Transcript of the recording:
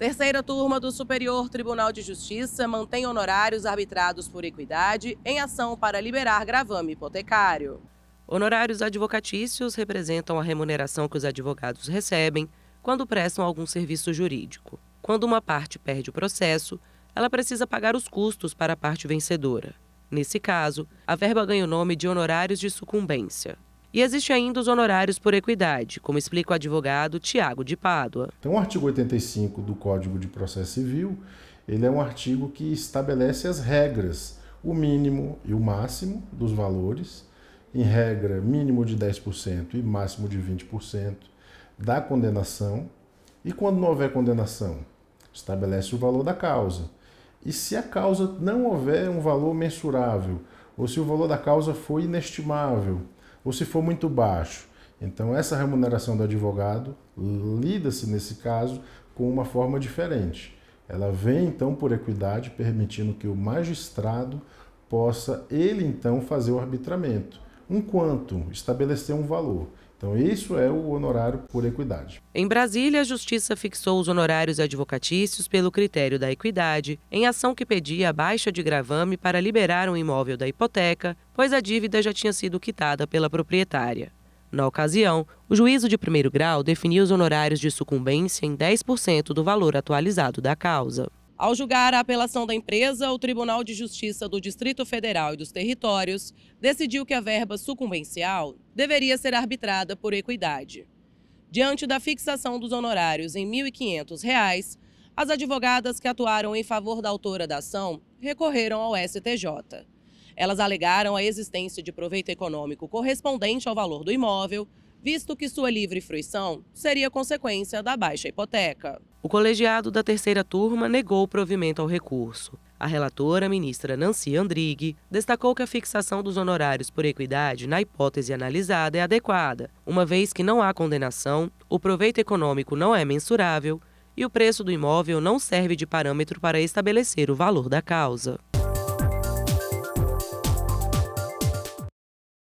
Terceira turma do Superior Tribunal de Justiça mantém honorários arbitrados por equidade em ação para liberar gravame hipotecário. Honorários advocatícios representam a remuneração que os advogados recebem quando prestam algum serviço jurídico. Quando uma parte perde o processo, ela precisa pagar os custos para a parte vencedora. Nesse caso, a verba ganha o nome de honorários de sucumbência. E existe ainda os honorários por equidade, como explica o advogado Tiago de Pádua. Então, o artigo 85 do Código de Processo Civil, ele é um artigo que estabelece as regras, o mínimo e o máximo dos valores, em regra mínimo de 10% e máximo de 20% da condenação. E quando não houver condenação, estabelece o valor da causa. E se a causa não houver um valor mensurável, ou se o valor da causa for inestimável, ou se for muito baixo. Então, essa remuneração do advogado lida-se, nesse caso, com uma forma diferente. Ela vem, então, por equidade, permitindo que o magistrado possa, ele, então, fazer o arbitramento. Um quanto, estabelecer um valor. Então, isso é o honorário por equidade. Em Brasília, a Justiça fixou os honorários advocatícios pelo critério da equidade, em ação que pedia a baixa de gravame para liberar um imóvel da hipoteca, pois a dívida já tinha sido quitada pela proprietária. Na ocasião, o juízo de primeiro grau definiu os honorários de sucumbência em 10% do valor atualizado da causa. Ao julgar a apelação da empresa, o Tribunal de Justiça do Distrito Federal e dos Territórios decidiu que a verba sucumbencial deveria ser arbitrada por equidade. Diante da fixação dos honorários em R$ 1.500, as advogadas que atuaram em favor da autora da ação recorreram ao STJ. Elas alegaram a existência de proveito econômico correspondente ao valor do imóvel, visto que sua livre fruição seria consequência da baixa hipoteca. O colegiado da terceira turma negou o provimento ao recurso. A relatora, ministra Nancy Andrighi, destacou que a fixação dos honorários por equidade na hipótese analisada é adequada, uma vez que não há condenação, o proveito econômico não é mensurável e o preço do imóvel não serve de parâmetro para estabelecer o valor da causa.